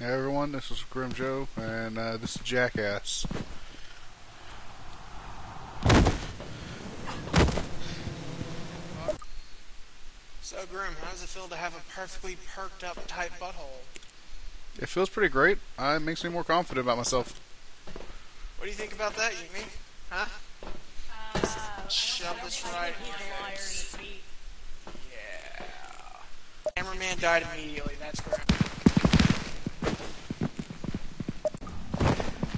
Hey everyone, this is Grim Joe, and uh, this is Jackass. So Grim, how does it feel to have a perfectly perked up tight butthole? It feels pretty great. Uh, it makes me more confident about myself. What do you think about that, Yumi? Huh? Shove this right in your face. Yeah. Cameraman died immediately, that's correct.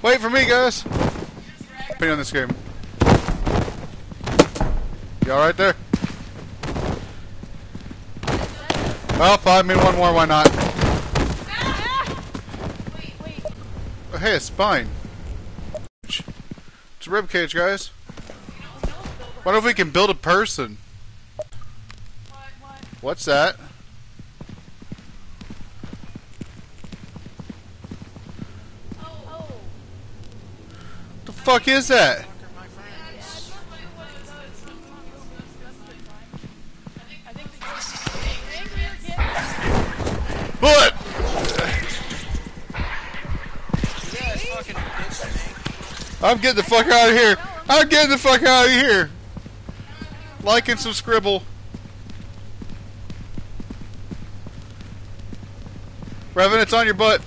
Wait for me, guys! Be on this game. You alright there? Well, five me one more, why not? Oh, hey, a spine. It's a rib cage, guys. What if we can build a person? What's that? Fuck is that? Bullet! I'm getting the fuck out of here. I'm getting the fuck out of here. Like and some scribble. Revan, it's on your butt.